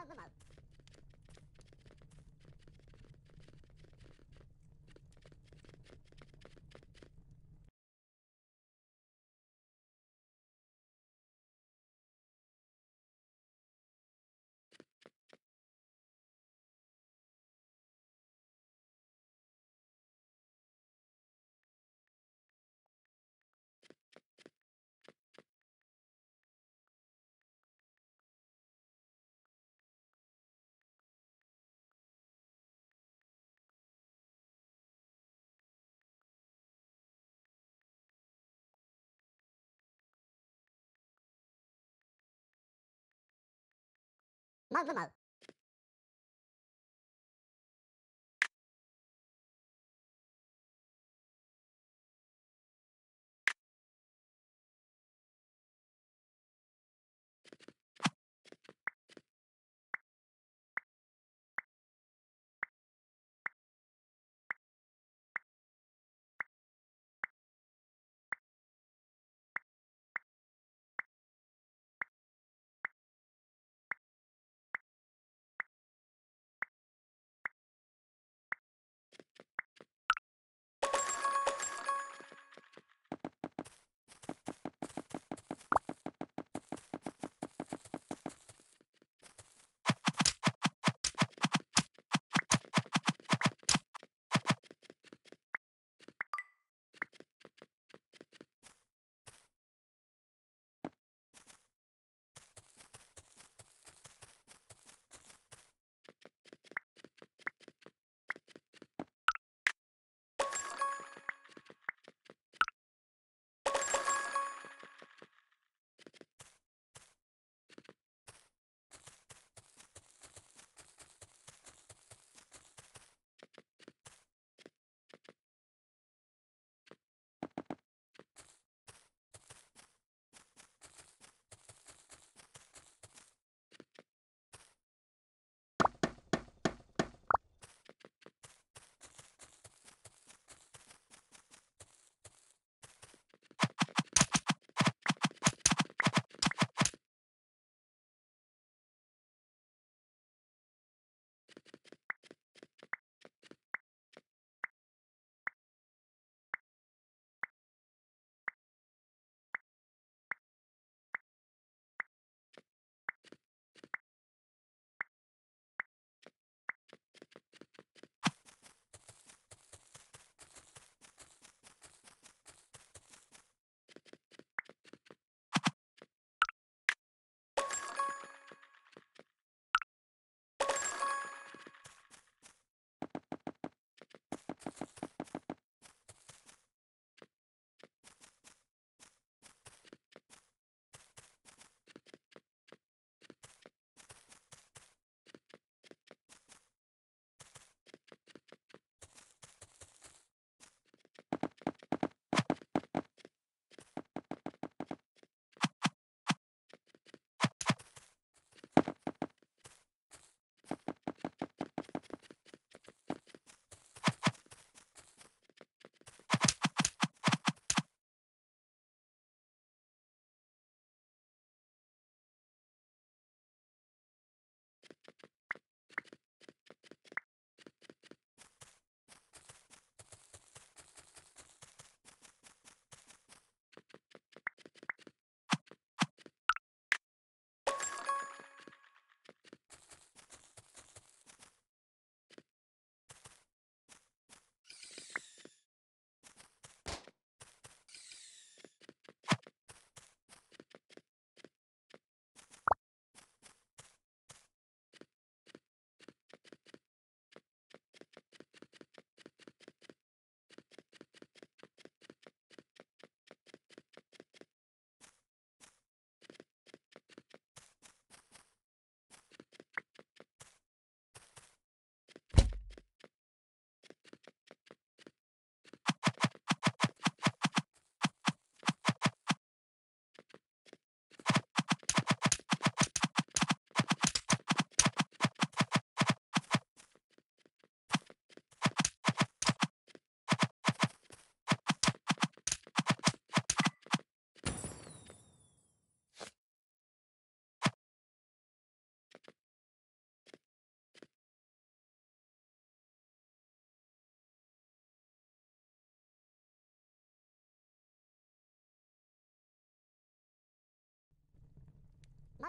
love the most. Mal do mal.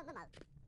まうま。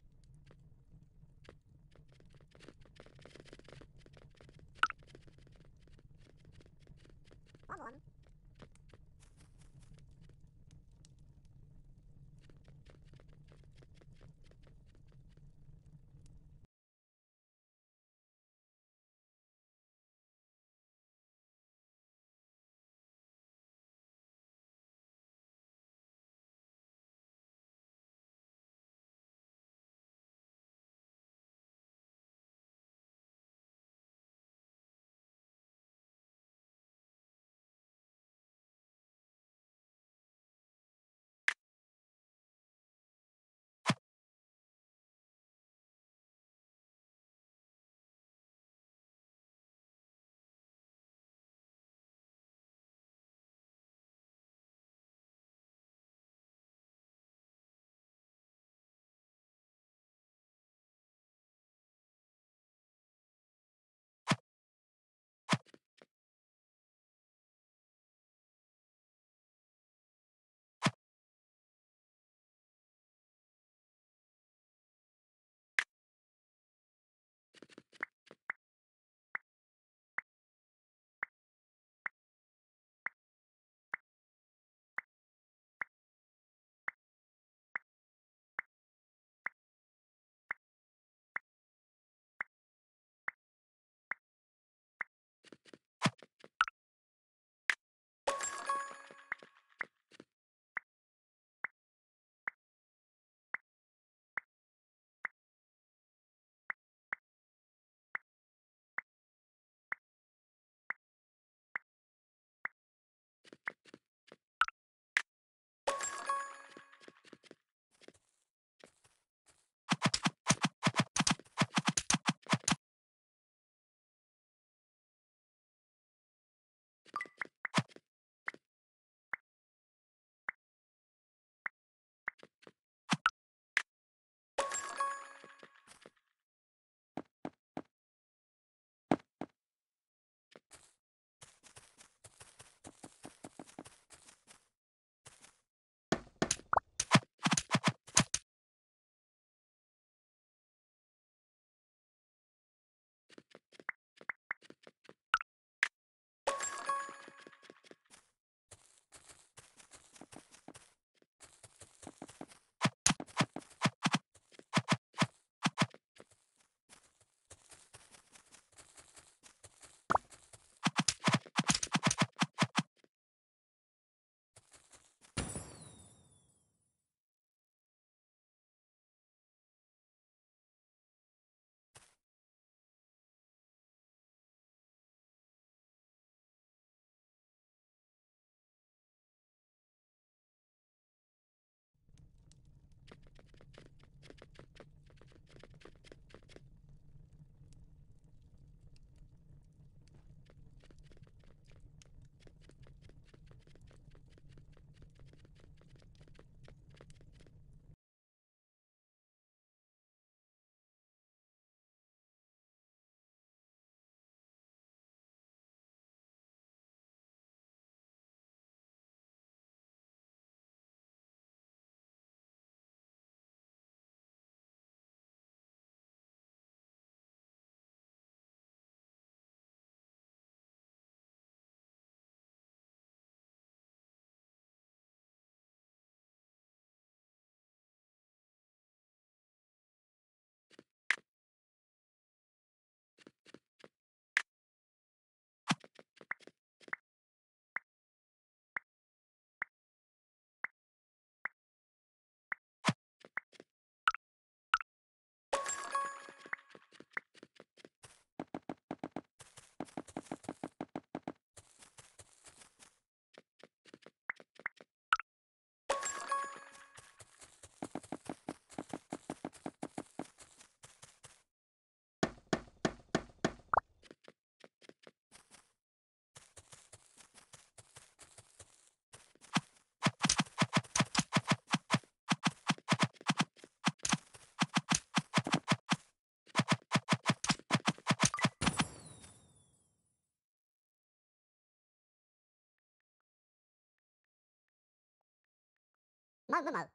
啊那么